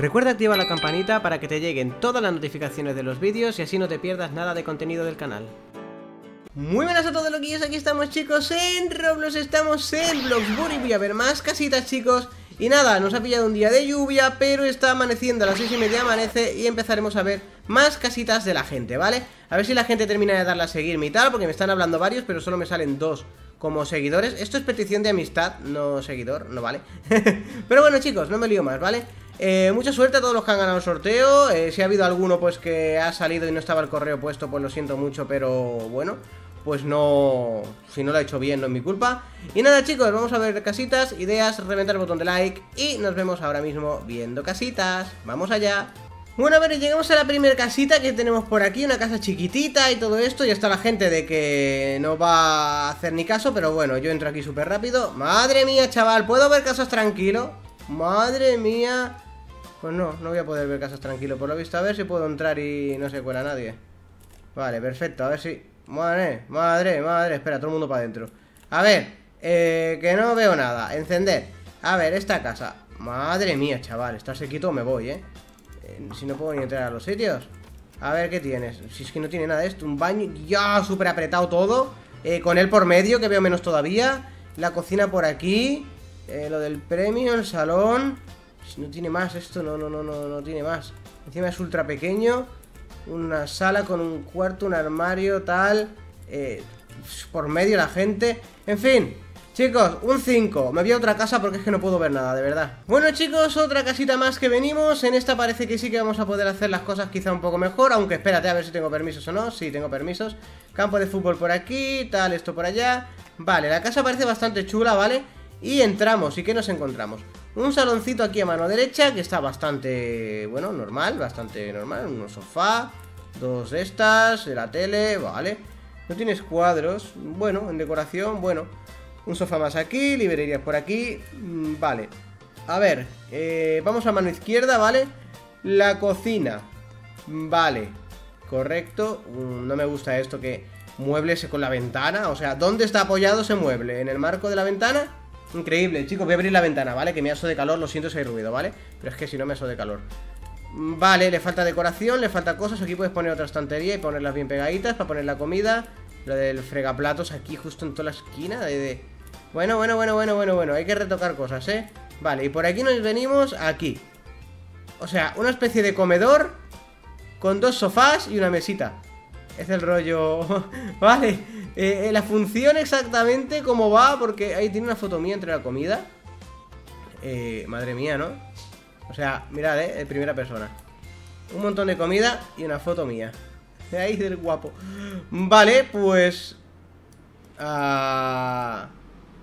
Recuerda activar la campanita para que te lleguen todas las notificaciones de los vídeos y así no te pierdas nada de contenido del canal. Muy buenas a todos loquillos, aquí estamos chicos en Roblox, estamos en Bloxburg y voy a ver más casitas chicos. Y nada, nos ha pillado un día de lluvia, pero está amaneciendo. A las 6 y media amanece y empezaremos a ver más casitas de la gente, ¿vale? A ver si la gente termina de darle a seguirme y tal, porque me están hablando varios, pero solo me salen dos como seguidores. Esto es petición de amistad, no seguidor, no vale. Pero bueno chicos, no me lío más, ¿vale? Eh, mucha suerte a todos los que han ganado el sorteo eh, Si ha habido alguno pues que ha salido y no estaba el correo puesto Pues lo siento mucho, pero bueno Pues no... Si no lo ha hecho bien no es mi culpa Y nada chicos, vamos a ver casitas, ideas, reventar el botón de like Y nos vemos ahora mismo viendo casitas Vamos allá bueno, a ver, llegamos a la primera casita que tenemos por aquí, una casa chiquitita y todo esto. Ya está la gente de que no va a hacer ni caso, pero bueno, yo entro aquí súper rápido. Madre mía, chaval, ¿puedo ver casas tranquilo? Madre mía. Pues no, no voy a poder ver casas tranquilo. Por lo visto, a ver si puedo entrar y no se cuela nadie. Vale, perfecto, a ver si... Madre, madre, madre, espera, todo el mundo para adentro. A ver, eh, que no veo nada. Encender. A ver, esta casa. Madre mía, chaval, está sequito me voy, ¿eh? Si no puedo ni entrar a los sitios A ver, ¿qué tienes? Si es que no tiene nada esto Un baño, ya, súper apretado todo eh, Con él por medio, que veo menos todavía La cocina por aquí eh, Lo del premio, el salón No tiene más esto, no, no, no, no, no tiene más. Encima es ultra pequeño Una sala con un cuarto, un armario, tal eh, Por medio la gente. En fin Chicos, un 5, me voy a otra casa porque es que no puedo ver nada, de verdad. Bueno chicos, otra casita más que venimos. En esta parece que sí que vamos a poder hacer las cosas quizá un poco mejor Aunque espérate a ver si tengo permisos o no. Sí, tengo permisos. Campo de fútbol por aquí, tal, esto por allá. Vale, la casa parece bastante chula, ¿vale? Y entramos, ¿y qué nos encontramos? Un saloncito aquí a mano derecha que está bastante, bueno, normal, bastante normal Un sofá, dos de estas, la tele, vale No tienes cuadros, bueno, en decoración, bueno un sofá más aquí, librerías por aquí mm, Vale A ver, eh, vamos a mano izquierda, ¿vale? La cocina Vale Correcto mm, No me gusta esto que muebles con la ventana O sea, ¿dónde está apoyado ese mueble? ¿En el marco de la ventana? Increíble, chicos, voy a abrir la ventana, ¿vale? Que me aso de calor, lo siento si hay ruido, ¿vale? Pero es que si no me aso de calor. Mm, Vale, le falta decoración, le falta cosas. Aquí puedes poner otra estantería y ponerlas bien pegaditas Para poner la comida. Lo del fregaplatos aquí justo en toda la esquina de, Bueno, bueno, bueno, bueno, bueno, bueno Hay que retocar cosas, ¿eh? Vale, y por aquí nos venimos aquí. O sea, una especie de comedor Con dos sofás y una mesita. Es el rollo... vale eh, eh, La función exactamente cómo va Porque ahí tiene una foto mía entre la comida eh, Madre mía, ¿no? O sea, mirad, ¿eh? En primera persona Un montón de comida y una foto mía ahí del guapo. Vale, pues... Uh...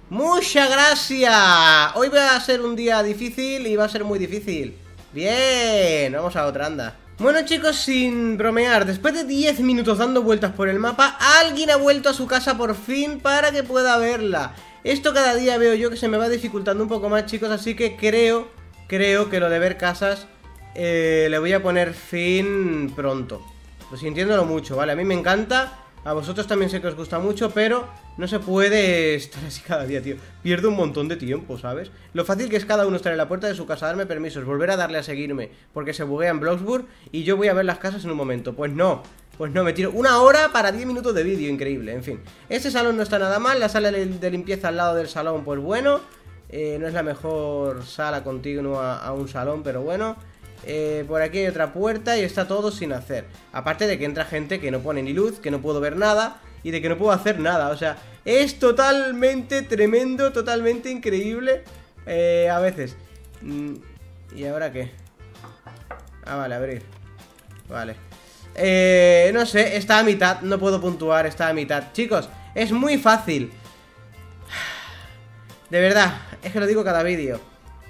¡Muchas gracias! Hoy va a ser un día difícil y va a ser muy difícil. Bien, vamos a otra anda. Bueno chicos, sin bromear, después de 10 minutos dando vueltas por el mapa, alguien ha vuelto a su casa por fin para que pueda verla. Esto cada día veo yo que se me va dificultando un poco más chicos, así que creo, creo que lo de ver casas eh, le voy a poner fin pronto. Pues sintiéndolo mucho, ¿vale? A mí me encanta, a vosotros también sé que os gusta mucho, pero no se puede estar así cada día, tío. Pierdo un montón de tiempo, ¿sabes? Lo fácil que es cada uno estar en la puerta de su casa, darme permisos, volver a darle a seguirme, porque se buguea en Bloxburg y yo voy a ver las casas en un momento. Pues no, pues no, me tiro una hora para 10 minutos de vídeo, increíble, en fin. Este salón no está nada mal, la sala de limpieza al lado del salón, pues bueno. Eh, no es la mejor sala continua a un salón, pero bueno. Eh, por aquí hay otra puerta y está todo sin hacer. Aparte de que entra gente que no pone ni luz, que no puedo ver nada y de que no puedo hacer nada. O sea, es totalmente tremendo, totalmente increíble eh, a veces. Mm, ¿Y ahora qué? Ah, vale, abrir. Vale. Eh, no sé, está a mitad, no puedo puntuar, está a mitad. Chicos, es muy fácil. De verdad, es que lo digo cada vídeo.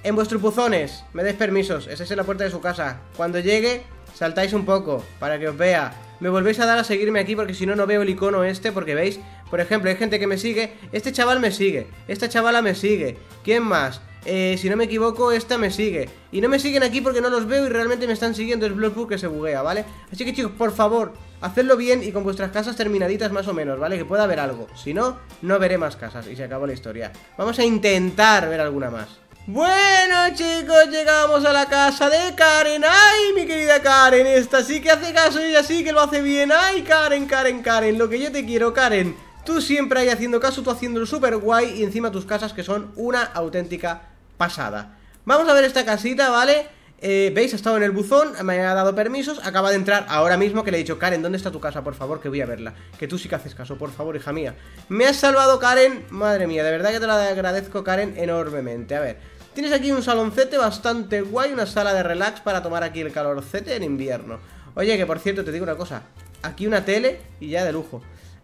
En vuestros buzones, me des permisos, esa es la puerta de su casa. Cuando llegue, saltáis un poco, para que os vea. Me volvéis a dar a seguirme aquí porque si no, no veo el icono este, porque veis, por ejemplo, hay gente que me sigue, este chaval me sigue, esta chavala me sigue, ¿quién más? Eh, si no me equivoco, esta me sigue Y no me siguen aquí porque no los veo y realmente me están siguiendo Es Bloodbook que se buguea, ¿vale? Así que chicos, por favor, hacedlo bien y con vuestras casas terminaditas más o menos, ¿vale? Que pueda haber algo Si no, no veré más casas y se acabó la historia Vamos a intentar ver alguna más Bueno chicos, llegamos a la casa de Karen ¡Ay, mi querida Karen! Esta sí que hace caso ella sí que lo hace bien ¡Ay, Karen, Karen, Karen! Lo que yo te quiero, Karen Tú siempre ahí haciendo caso, tú haciéndolo súper guay Y encima tus casas que son una auténtica pasada Vamos a ver esta casita, ¿vale? Eh, ¿Veis? Ha estado en el buzón, me ha dado permisos Acaba de entrar ahora mismo que le he dicho Karen, ¿dónde está tu casa? Por favor, que voy a verla Que tú sí que haces caso, por favor, hija mía Me has salvado, Karen Madre mía, de verdad que te lo agradezco, Karen, enormemente A ver, Tienes aquí un saloncete bastante guay, una sala de relax para tomar aquí el calorcete en invierno. Oye, que por cierto, te digo una cosa. Aquí una tele y ya de lujo.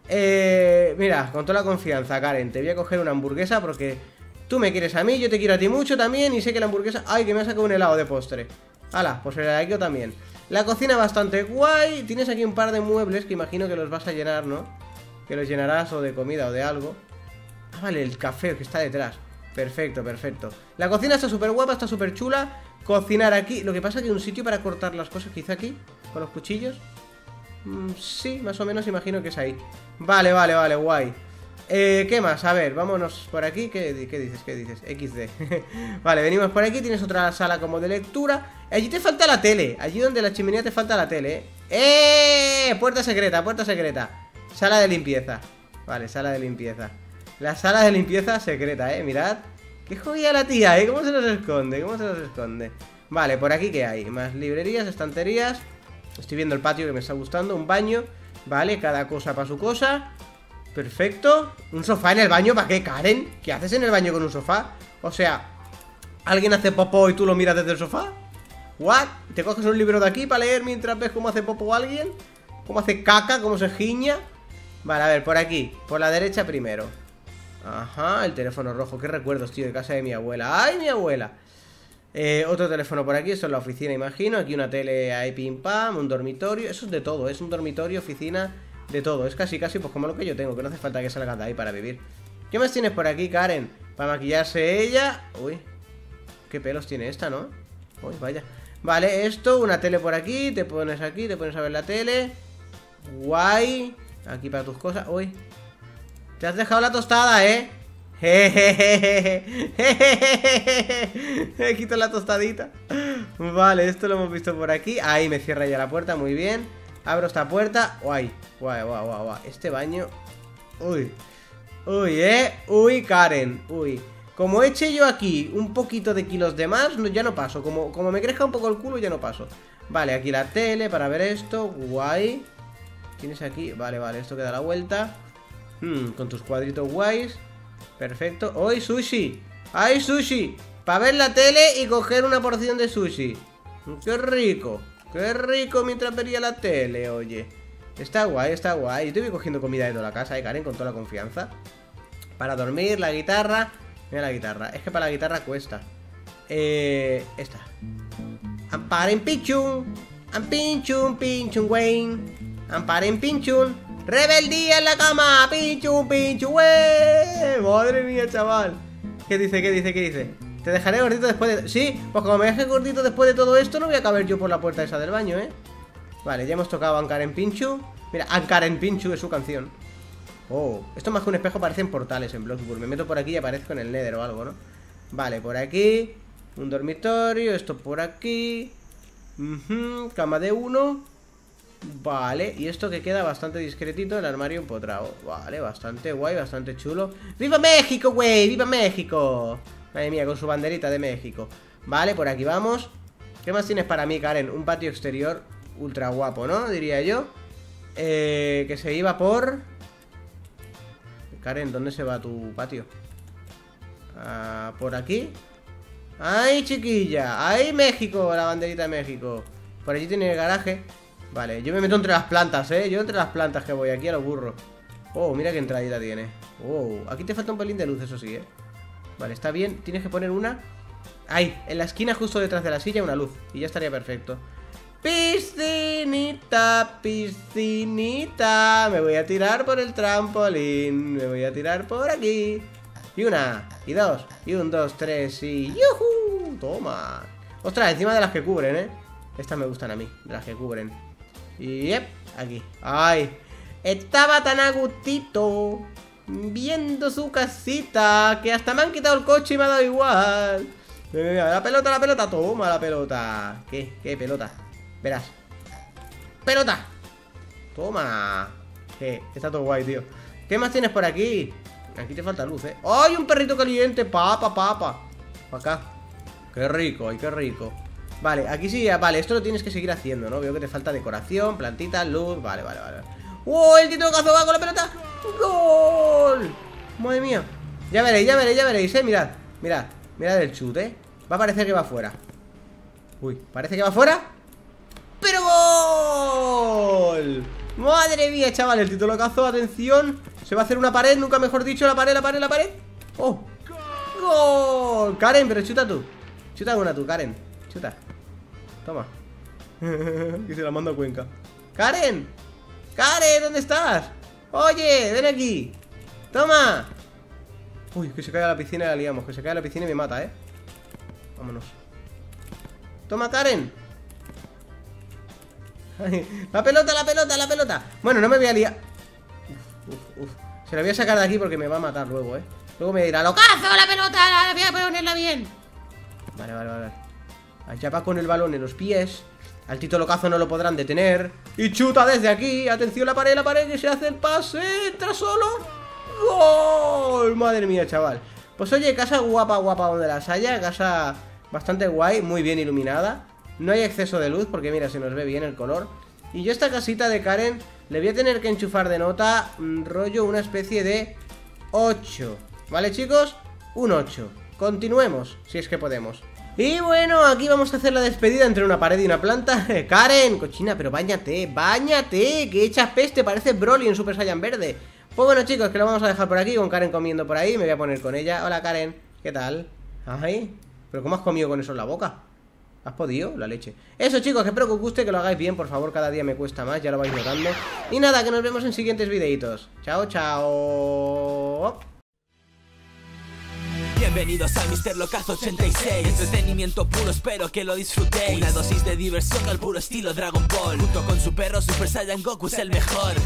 Eh, mira, con toda la confianza, Karen, te voy a coger una hamburguesa porque tú me quieres a mí, yo te quiero a ti mucho también y sé que la hamburguesa... ¡Ay, que me ha sacado un helado de postre! ¡Hala! Pues el helado también. La cocina bastante guay, tienes aquí un par de muebles que imagino que los vas a llenar, ¿no? Que los llenarás o de comida o de algo. Ah, vale, el café que está detrás. Perfecto, perfecto. La cocina está súper guapa, está súper chula. Cocinar aquí. Lo que pasa es que un sitio para cortar las cosas, quizá aquí, con los cuchillos. Mm, sí, más o menos imagino que es ahí. Vale, vale, vale, guay. Eh, ¿Qué más? A ver, vámonos por aquí. ¿Qué, dices? ¿Qué dices? XD. vale, venimos por aquí. Tienes otra sala como de lectura. Allí te falta la tele. Allí donde la chimenea te falta la tele. ¿eh? ¡Eh! Puerta secreta, puerta secreta. Sala de limpieza. Vale, sala de limpieza. La sala de limpieza secreta, eh, mirad Qué jodida la tía, eh, cómo se los esconde Cómo se los esconde Vale, por aquí ¿qué hay? Más librerías, estanterías Estoy viendo el patio que me está gustando Un baño, vale, cada cosa para su cosa Perfecto ¿Un sofá en el baño? ¿Para qué, Karen? ¿Qué haces en el baño con un sofá? O sea, ¿alguien hace popó y tú lo miras desde el sofá? ¿What? ¿Te coges un libro de aquí para leer mientras ves cómo hace popó alguien? ¿Cómo hace caca? ¿Cómo se giña? Vale, a ver, por aquí Por la derecha primero Ajá, el teléfono rojo. Qué recuerdos, tío, de casa de mi abuela. ¡Ay, mi abuela! Eh, otro teléfono por aquí, esto es la oficina, imagino. Aquí una tele ahí pim pam, un dormitorio. Eso es de todo, es un dormitorio, oficina, de todo. Es casi, casi, pues como lo que yo tengo, que no hace falta que salga de ahí para vivir. ¿Qué más tienes por aquí, Karen? Para maquillarse ella. Uy, qué pelos tiene esta, ¿no? Uy, vaya. Vale, esto, una tele por aquí, te pones aquí, te pones a ver la tele. Guay. Aquí para tus cosas. Uy, te has dejado la tostada, ¿eh? Jejejeje. Quito la tostadita. Vale, esto lo hemos visto por aquí. Ahí me cierra ya la puerta, muy bien. Abro esta puerta. Guay, guay, guay, guay, guay. Este baño. Uy. Uy, eh. Uy, Karen. Uy. Como eche yo aquí un poquito de kilos de más, ya no paso. Como, como me crezca un poco el culo, ya no paso. Vale, aquí la tele para ver esto. Guay. ¿Tienes aquí? Vale, vale, esto queda la vuelta. Hmm, con tus cuadritos guays. Perfecto. ¡Hoy sushi! ¡Hay sushi! Para ver la tele y coger una porción de sushi. ¡Qué rico! ¡Qué rico mientras vería la tele, oye! Está guay, está guay. Yo voy cogiendo comida de toda la casa, ¿eh, Karen? Con toda la confianza. Para dormir, la guitarra. Mira la guitarra. Es que para la guitarra cuesta. Eh. Esta. Amparen pinchun. Ampinchun, pinchun, Wayne. Amparen pinchun. ¡Rebeldía en la cama! ¡Pinchu, pinchu! ¡Wey! ¡Madre mía, chaval! ¿Qué dice, qué dice, qué dice? Te dejaré gordito después de... Sí, pues como me deje gordito después de todo esto No voy a caber yo por la puerta esa del baño, ¿eh? Vale, ya hemos tocado Ankar en Pinchu Mira, Ankar en Pinchu es su canción Oh, esto más que un espejo parecen portales en Bloxburg Me meto por aquí y aparezco en el Nether o algo, ¿no? Vale, por aquí Un dormitorio, esto por aquí Cama de uno Vale, y esto que queda bastante discretito, el armario empotrado Vale, bastante guay, bastante chulo ¡Viva México, güey! ¡Viva México! Madre mía, con su banderita de México Vale, por aquí vamos ¿Qué más tienes para mí, Karen? Un patio exterior ultra guapo, ¿no? Diría yo eh, Que se iba por... Karen, ¿dónde se va tu patio? Ah, ¿Por aquí? ¡Ay, chiquilla! ¡Ay, México! La banderita de México Por allí tiene el garaje Vale, yo me meto entre las plantas, ¿eh? Yo entre las plantas que voy, aquí a lo burro Oh, mira qué entradita tiene Oh, aquí te falta un pelín de luz, eso sí, ¿eh? Vale, está bien, tienes que poner una Ahí, en la esquina justo detrás de la silla una luz Y ya estaría perfecto Piscinita, piscinita Me voy a tirar por el trampolín Me voy a tirar por aquí Y una, y dos, y un, dos, tres y... ¡Yuhu! Toma Ostras, encima de las que cubren, ¿eh? Estas me gustan a mí, de las que cubren yep, aquí. ¡Ay! Estaba tan a viendo su casita que hasta me han quitado el coche y me ha dado igual. Mira, la pelota, la pelota, toma la pelota ¿Qué? ¿Qué pelota? Verás ¡Pelota! Toma ¿Qué? Está todo guay, tío ¿Qué más tienes por aquí? Aquí te falta luz, ¿eh? ¡Ay, un perrito caliente! ¡Papa, papa! Acá Qué rico, ay, qué rico Vale, aquí sí, vale, esto lo tienes que seguir haciendo, ¿no? Veo que te falta decoración, plantitas, luz Vale, vale, vale ¡Oh, el título cazo va con la pelota! ¡Gol! Madre mía Ya veréis, ya veréis, ya veréis, eh Mirad, mirad, mirad el chute, eh Va a parecer que va fuera Uy, parece que va fuera ¡Pero gol! Madre mía, chaval, el título cazo, atención Se va a hacer una pared, nunca mejor dicho La pared, la pared, la pared ¡Oh! ¡Gol! Karen, pero chuta tú Chuta una tú, Karen Chuta Toma Que se la mando a Cuenca ¡Karen! ¡Karen! ¿Dónde estás? Oye, ven aquí Toma Uy, que se cae a la piscina y la liamos Que se cae a la piscina y me mata, ¿eh? Vámonos Toma, Karen La pelota, la pelota, la pelota Bueno, no me voy a liar uf, uf, Se la voy a sacar de aquí porque me va a matar luego, ¿eh? Luego me dirá, ¡locazo la pelota! La voy a ponerla bien Vale, vale, vale Allá va con el balón en los pies. Al Tito Locazo no lo podrán detener. Y chuta desde aquí. Atención la pared, la pared que se hace el pase. Entra solo. ¡Gol! Madre mía, chaval. Pues oye, casa guapa, guapa donde las haya. Casa bastante guay, muy bien iluminada. No hay exceso de luz porque mira, se nos ve bien el color. Y yo esta casita de Karen Le voy a tener que enchufar de nota mm, Rollo una especie de 8 ¿Vale chicos? Un 8 Continuemos, si es que podemos y bueno, aquí vamos a hacer la despedida entre una pared y una planta. Karen, cochina, pero bañate, bañate Que echas peste, parece Broly en Super Saiyan Verde. Pues bueno chicos, que lo vamos a dejar por aquí Con Karen comiendo por ahí, me voy a poner con ella. Hola Karen, ¿qué tal? Ay, pero ¿cómo has comido con eso en la boca? ¿Has podido? La leche. Eso chicos, espero que os guste, que lo hagáis bien Por favor, cada día me cuesta más, ya lo vais notando. Y nada, que nos vemos en siguientes videitos. Chao, chao Bienvenidos a Mr. Locazo 86 Entretenimiento puro, espero que lo disfrutéis. Una dosis de diversión al puro estilo Dragon Ball. Junto con su perro Super Saiyan Goku es el mejor